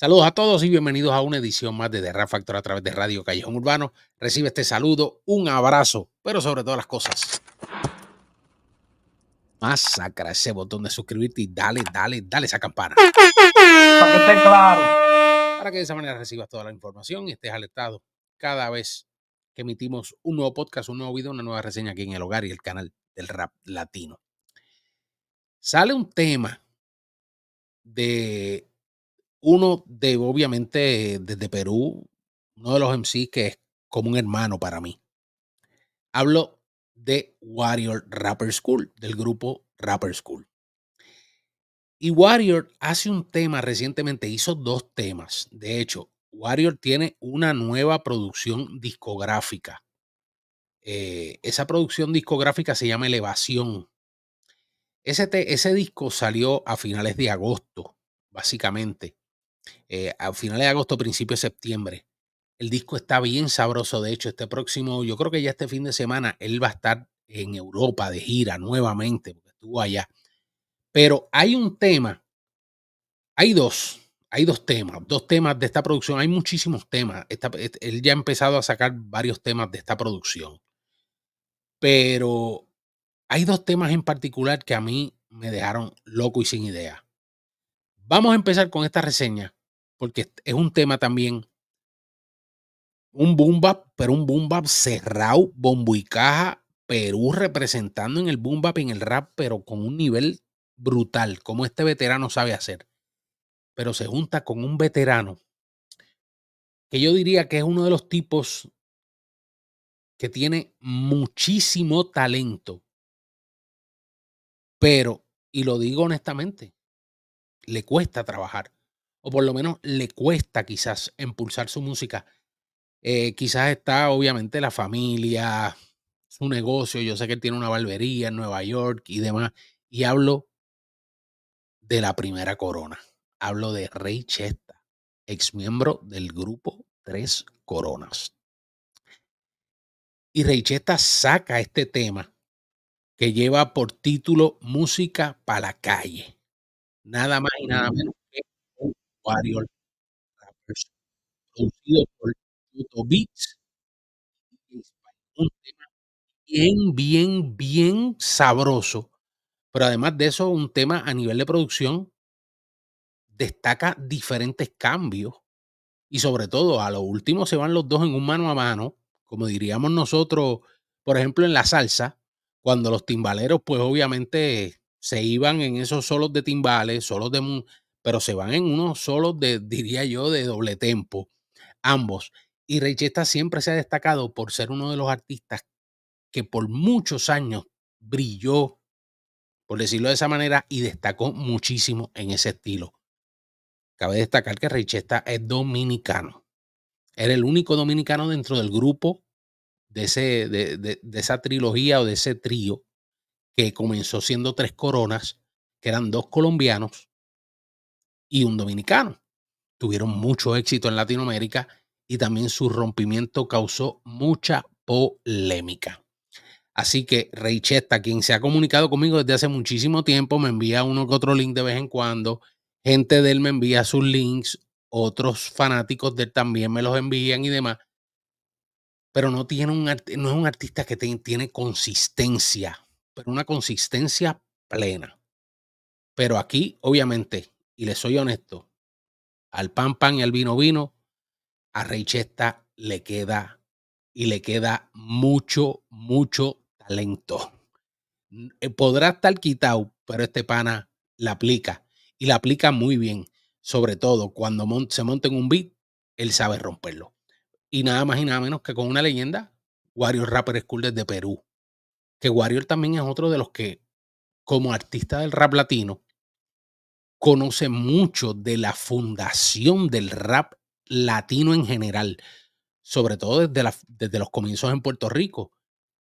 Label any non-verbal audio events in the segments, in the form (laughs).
Saludos a todos y bienvenidos a una edición más de The Rap Factor a través de Radio Callejón Urbano. Recibe este saludo, un abrazo, pero sobre todas las cosas, masacra ese botón de suscribirte y dale, dale, dale esa campana. Para que esté claro. Para que de esa manera recibas toda la información y estés alertado cada vez que emitimos un nuevo podcast, un nuevo video, una nueva reseña aquí en el hogar y el canal del rap latino. Sale un tema de uno de, obviamente, desde Perú, uno de los MCs que es como un hermano para mí. Hablo de Warrior Rapper School, del grupo Rapper School. Y Warrior hace un tema recientemente, hizo dos temas. De hecho, Warrior tiene una nueva producción discográfica. Eh, esa producción discográfica se llama Elevación. Ese, ese disco salió a finales de agosto, básicamente. Eh, a finales de agosto, principios de septiembre. El disco está bien sabroso. De hecho, este próximo, yo creo que ya este fin de semana, él va a estar en Europa de gira nuevamente, porque estuvo allá. Pero hay un tema, hay dos, hay dos temas, dos temas de esta producción. Hay muchísimos temas. él ya ha empezado a sacar varios temas de esta producción. Pero hay dos temas en particular que a mí me dejaron loco y sin idea. Vamos a empezar con esta reseña porque es un tema también, un boom pero un boom cerrado, bombo y caja, Perú representando en el boom bap, en el rap, pero con un nivel brutal, como este veterano sabe hacer. Pero se junta con un veterano que yo diría que es uno de los tipos que tiene muchísimo talento, pero, y lo digo honestamente, le cuesta trabajar o por lo menos le cuesta quizás impulsar su música. Eh, quizás está obviamente la familia, su negocio. Yo sé que él tiene una barbería en Nueva York y demás. Y hablo de la primera corona. Hablo de Rey Chesta, ex miembro del grupo Tres Coronas. Y Rey Chesta saca este tema que lleva por título Música para la calle. Nada más y nada menos Warrior Rappers, producido por Tuto Beats. Un tema bien, bien, bien sabroso. Pero además de eso, un tema a nivel de producción destaca diferentes cambios. Y sobre todo, a lo último se van los dos en un mano a mano, como diríamos nosotros, por ejemplo, en la salsa, cuando los timbaleros, pues obviamente se iban en esos solos de timbales, solos de, pero se van en uno solo diría yo, de doble tempo, ambos. Y Reychesta siempre se ha destacado por ser uno de los artistas que por muchos años brilló, por decirlo de esa manera, y destacó muchísimo en ese estilo. Cabe destacar que Reychesta es dominicano. Era el único dominicano dentro del grupo de, ese, de, de esa trilogía o de ese trío que comenzó siendo tres coronas, que eran dos colombianos y un dominicano. Tuvieron mucho éxito en Latinoamérica y también su rompimiento causó mucha polémica. Así que Rey Chesta, quien se ha comunicado conmigo desde hace muchísimo tiempo, me envía uno que otro link de vez en cuando. Gente de él me envía sus links, otros fanáticos de él también me los envían y demás. Pero no, tiene un, no es un artista que tiene consistencia, pero una consistencia plena. Pero aquí, obviamente, y le soy honesto, al pan pan y al vino vino, a Reichesta le queda y le queda mucho, mucho talento. Eh, podrá estar quitado, pero este pana la aplica y la aplica muy bien. Sobre todo cuando se monta en un beat, él sabe romperlo. Y nada más y nada menos que con una leyenda, Warrior Rapper School desde Perú. Que Warrior también es otro de los que, como artista del rap latino, conoce mucho de la fundación del rap latino en general, sobre todo desde, desde los comienzos en Puerto Rico.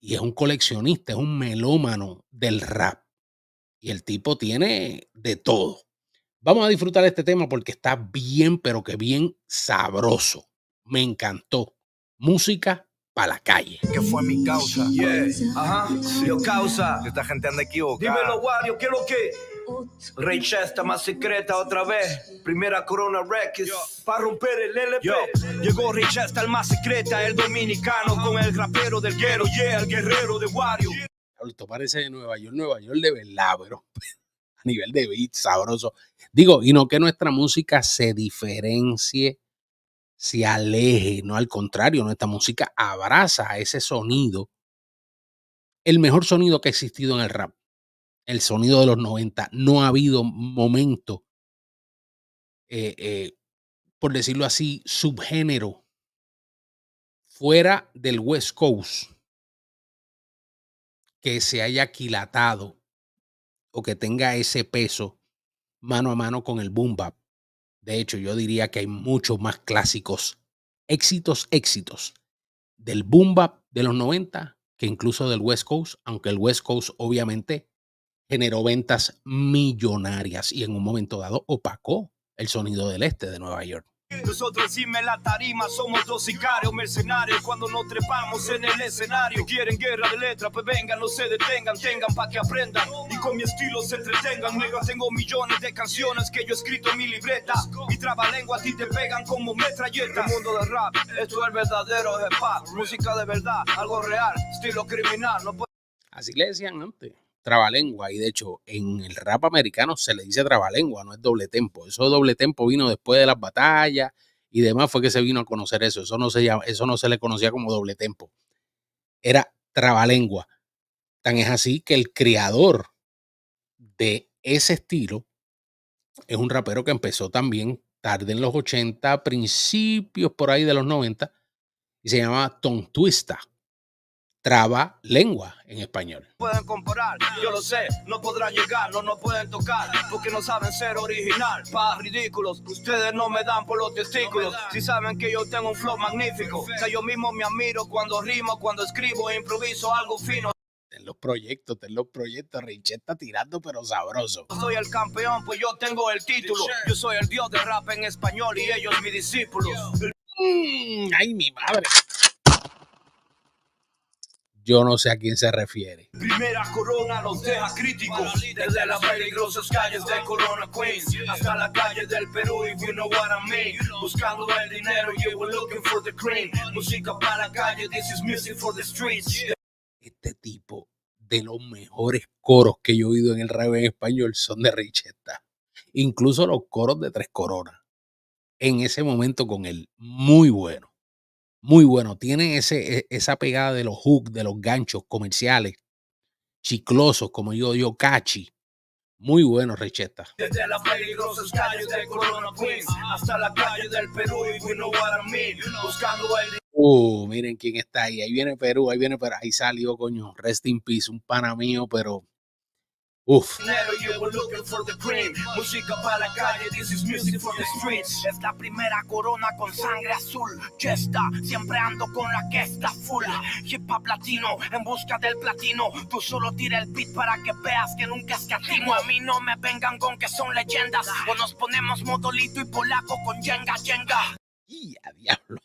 Y es un coleccionista, es un melómano del rap. Y el tipo tiene de todo. Vamos a disfrutar de este tema porque está bien, pero que bien sabroso. Me encantó. Música para la calle. Que fue mi causa. Ajá. Yo causa. Esta gente anda equivocada. Dímelo, Wario, ¿qué es lo que? Chester más secreta otra vez. Primera Corona Records para romper el LP. Llegó Chester el más secreta, el dominicano con el rapero del guero, yeah, el guerrero de Wario. Esto parece de Nueva York, Nueva York de verdad, pero (laughs) a nivel de beat sabroso. Digo, y no que nuestra música se diferencie, se aleje, no al contrario, nuestra música abraza ese sonido, el mejor sonido que ha existido en el rap el sonido de los 90. No ha habido momento, eh, eh, por decirlo así, subgénero fuera del West Coast que se haya aquilatado o que tenga ese peso mano a mano con el boom bap. De hecho, yo diría que hay muchos más clásicos, éxitos, éxitos del boom bap de los 90 que incluso del West Coast, aunque el West Coast obviamente generó ventas millonarias y en un momento dado opacó el sonido del este de Nueva York. Nosotros encima en la tarima somos dos sicarios mercenarios cuando nos trepamos en el escenario. Quieren guerra de letra, pues vengan, no se detengan, tengan pa' que aprendan y con mi estilo se entretengan. Nega, tengo millones de canciones que yo he escrito en mi libreta y lengua a ti te pegan como metralleta. El mundo del rap, esto es el verdadero hip música de verdad, algo real, estilo criminal. No Así le decían antes trabalengua. Y de hecho, en el rap americano se le dice trabalengua, no es doble tempo. Eso doble tempo vino después de las batallas y demás fue que se vino a conocer eso. Eso no se, eso no se le conocía como doble tempo. Era trabalengua. Tan es así que el creador de ese estilo es un rapero que empezó también tarde en los 80, principios por ahí de los 90, y se llama Tom Twista traba lengua en español. Pueden comparar, yo lo sé, no podrán llegar, no nos pueden tocar, porque no saben ser original. Pa' ridículos, ustedes no me dan por los testículos. Si saben que yo tengo un flow magnífico, que yo mismo me admiro cuando rimo, cuando escribo e improviso algo fino. En los proyectos, en los proyectos, Richard está tirando pero sabroso. Soy el campeón, pues yo tengo el título. Yo soy el dios de rap en español y ellos mis discípulos. Mm, ay, mi madre yo no sé a quién se refiere. Primera corona los deja críticos, desde las peligrosas calles de Corona Queens hasta la calle del Perú, y you know what I mean. Buscando el dinero, you were looking for the cream. Música para la calle, this is music for the streets. Este tipo de los mejores coros que yo he oído en el rap en español son de Richetta. Incluso los coros de Tres Coronas. En ese momento con él, muy bueno muy bueno. Tiene ese, e, esa pegada de los hooks, de los ganchos comerciales, chiclosos, como yo digo, cachi. Muy bueno, Recheta. Desde las peligrosas calles de Corona Queens hasta la calle del Perú y we know what I mean. Buscando el... Uh, miren quién está ahí. Ahí viene Perú, ahí viene Perú. Ahí salió, coño. Rest in peace, un pana mío, pero Uf. Música para la calle, this is music for the streets. Es la primera corona con sangre azul. Chesta, siempre ando con la que está full. Hip hop latino, en busca del platino. Tú solo tira el beat para que veas que nunca escatimo. A mí no me vengan con que son leyendas. O nos ponemos modolito y polaco con yenga, yenga. Y a diablo.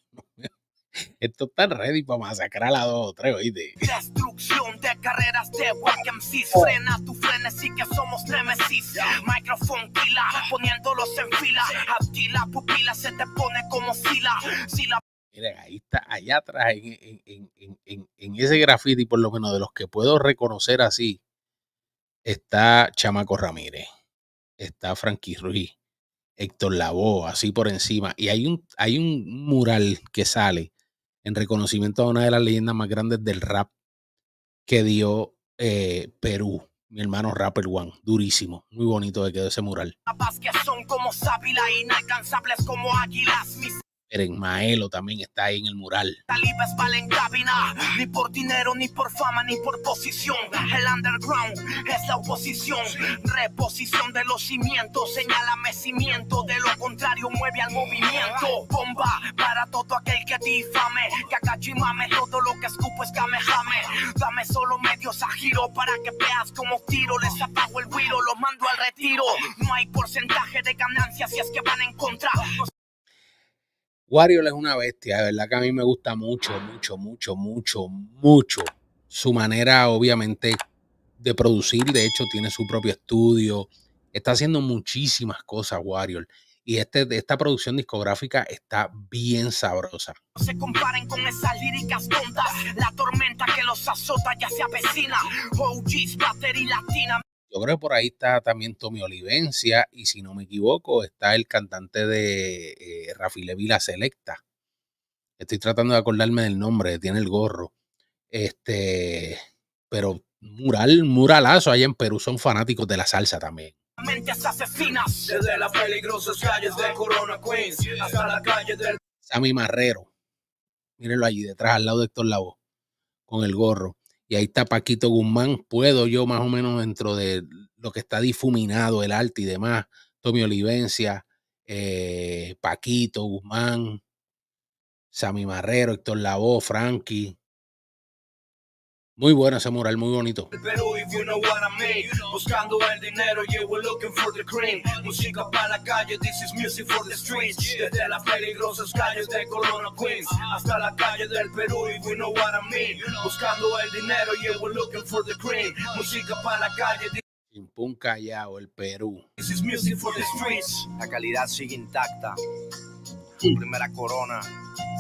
(laughs) Esto está ready para masacrar a dos o tres, oíste. Destrucción de carreras de Wack MCs. Frena tu frenesí que somos Nemesis. Microphone pila, poniéndolos en fila. A ti la pupila se te pone como fila. Si la Miren, ahí está, allá atrás, en, en, en, en, ese graffiti, por lo menos de los que puedo reconocer así, está Chamaco Ramírez, está Frankie Ruiz, Héctor Lavoe, así por encima. Y hay un, hay un mural que sale en reconocimiento a una de las leyendas más grandes del rap que dio eh, Perú, mi hermano Rapper One. Durísimo, muy bonito de quedó ese mural. que son como inalcanzables como águilas. Eren Maelo también está ahí en el mural. Talibas valen cabina, ni por dinero, ni por fama, ni por posición. El underground es la oposición. Reposición de los cimientos, señala cimiento. De lo contrario, mueve al movimiento. Bomba para todo aquel que difame. mame, todo lo que escupo es kamehame. Dame solo medios a giro para que veas como tiro. Les apago el guiro, lo mando al retiro. No hay porcentaje de ganancias si es que van en contra. Wario es una bestia, de verdad que a mí me gusta mucho, mucho, mucho, mucho, mucho su manera, obviamente, de producir. De hecho, tiene su propio estudio, Está haciendo muchísimas cosas, Warrior. Y este, esta producción discográfica está bien sabrosa. se comparen con esas líricas tontas. La tormenta que los azota ya se avecina. OGs, latina. Yo creo que por ahí está también Tommy Olivencia y si no me equivoco está el cantante de eh, Rafi Levi La Selecta. Estoy tratando de acordarme del nombre, tiene el gorro. Este, pero mural, muralazo allá en Perú son fanáticos de la salsa también. Mentes asesinas. Desde las peligrosas calles de Corona Queens hasta la calle del Sammy Marrero. Mírenlo allí detrás, al lado de Héctor Lavoe, con el gorro. Y ahí está Paquito Guzmán. Puedo yo más o menos dentro de lo que está difuminado, el arte y demás. Tommy Olivencia, eh, Paquito Guzmán, Sammy Marrero, Héctor Lavoe, Frankie. Muy bueno ese mural, muy bonito. Perú, if you know what I mean. Buscando el dinero, yeah, we're looking for the cream. Música para la calle, this is music for the streets. Desde las peligrosas calles de Corona Queens hasta la calle del Perú, if you know what I mean. Buscando el dinero, yeah, we're looking for the cream. Música para la calle, Chimpún Callao, el Perú. this is music for the streets. La calidad sigue intacta. Tu primera corona,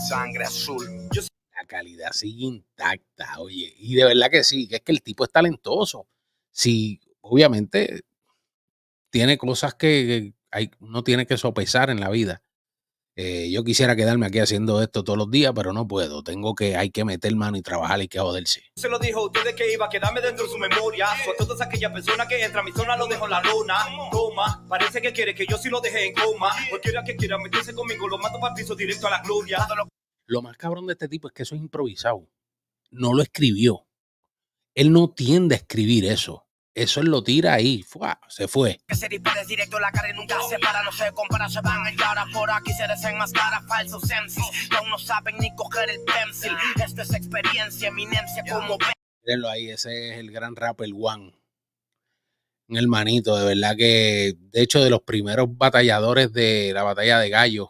sangre azul. Yo calidad sigue intacta, oye. Y de verdad que sí, que es que el tipo es talentoso. Sí, obviamente tiene cosas que hay, uno tiene que sopesar en la vida. Eh, yo quisiera quedarme aquí haciendo esto todos los días, pero no puedo. Tengo que, hay que meter mano y trabajar, hay que joderse. Se lo dijo a ustedes que iba a quedarme dentro de su memoria. A todas aquellas personas que entran a mi zona lo dejo en la lona. Toma, parece que quiere que yo sí lo deje en coma. Cualquiera que quiera meterse conmigo lo mato para piso directo a la gloria. Lo más cabrón de este tipo es que eso es improvisado. No lo escribió. Él no tiende a escribir eso. Eso él lo tira ahí. ¡fua! se fue. Que se dispare directo la cara y nunca se para, no se compara, se van y ahora por aquí se desenmascara falsos MCs que aún no saben ni coger el pencil. Esto es experiencia, eminencia como ven. Mírenlo ahí, ese es el gran rapper One. Un hermanito, de verdad que, de hecho, de los primeros batalladores de la batalla de gallos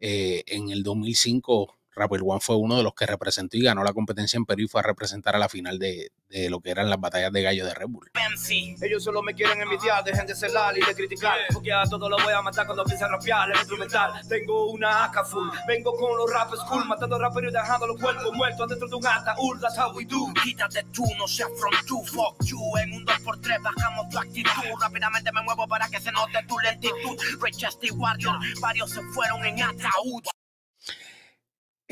eh, en el 2005, Rapper One fue uno de los que representó y ganó la competencia en Perú y fue a representar a la final de, de lo que eran las batallas de gallos de Red Bull. MC. Ellos solo me quieren envidiar, dejen de celar y de criticar. Porque a todo lo voy a matar cuando empiece a rapear el instrumental. Tengo una AK full, vengo con los rappers cool, matando raperos y dejando los cuerpos muertos dentro de un ataúd. That's how we do. Quítate tú, no seas from two, fuck you. En un 2x3 bajamos tu actitud. Rápidamente me muevo para que se note tu lentitud. Rechester Warrior, varios se fueron en ataúd.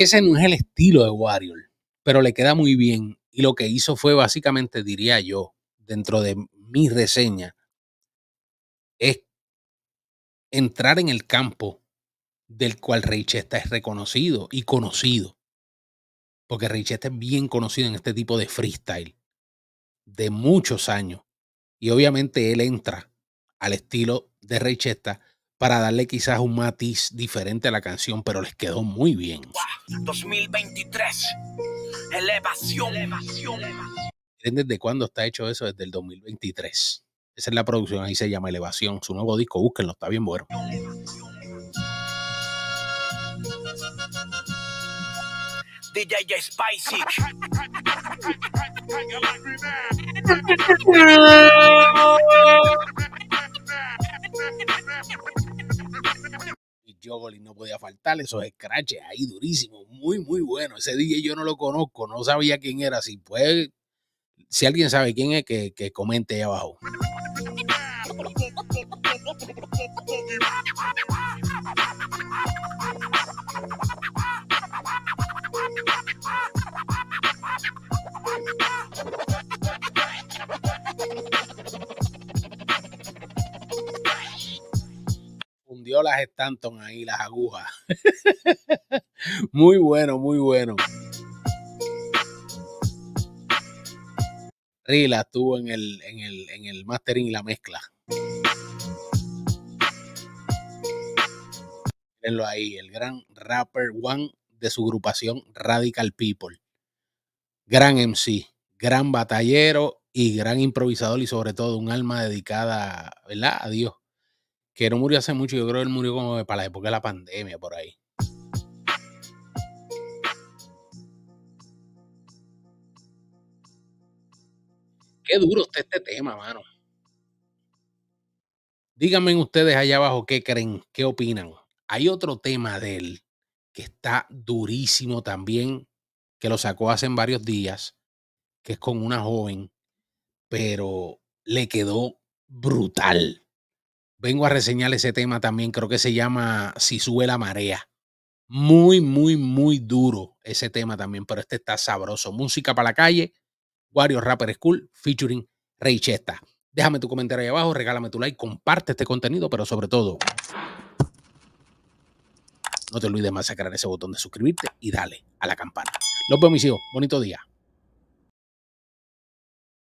Ese no es el estilo de Warrior, pero le queda muy bien. Y lo que hizo fue básicamente, diría yo, dentro de mi reseña, es entrar en el campo del cual Reichesta es reconocido y conocido. Porque Reichesta es bien conocido en este tipo de freestyle de muchos años. Y obviamente él entra al estilo de Reichesta para darle quizás un matiz diferente a la canción, pero les quedó muy bien. 2023. Elevación. ¿Miren desde cuándo está hecho eso? Desde el 2023. Esa es la producción, ahí se llama Elevación. Su nuevo disco, búsquenlo, está bien bueno. DJ Spicy. (laughs) Y no podía faltar, esos scratches ahí durísimos, muy, muy bueno. Ese DJ yo no lo conozco, no sabía quién era. Si puede, si alguien sabe quién es, que, que comente ahí abajo. Fundió las Stanton ahí, las agujas. (laughs) muy bueno, muy bueno. Rila estuvo en el, en el, en el mastering y la mezcla. Mírenlo ahí, el gran rapper One de su agrupación Radical People. Gran MC, gran batallero y gran improvisador y sobre todo un alma dedicada, ¿verdad? A Dios. Que no murió hace mucho, yo creo que él murió como para la época de la pandemia, por ahí. Qué duro está este tema, mano. Díganme ustedes allá abajo qué creen, qué opinan. Hay otro tema de él que está durísimo también, que lo sacó hace varios días, que es con una joven, pero le quedó brutal. Vengo a reseñar ese tema también, creo que se llama Si sube la marea. Muy, muy, muy duro ese tema también, pero este está sabroso. Música para la calle, Wario Rapper School, featuring Rey Chesta. Déjame tu comentario ahí abajo, regálame tu like, comparte este contenido, pero sobre todo, no te olvides masacrar ese botón de suscribirte y dale a la campana. Los vemos, mis hijos. Bonito día.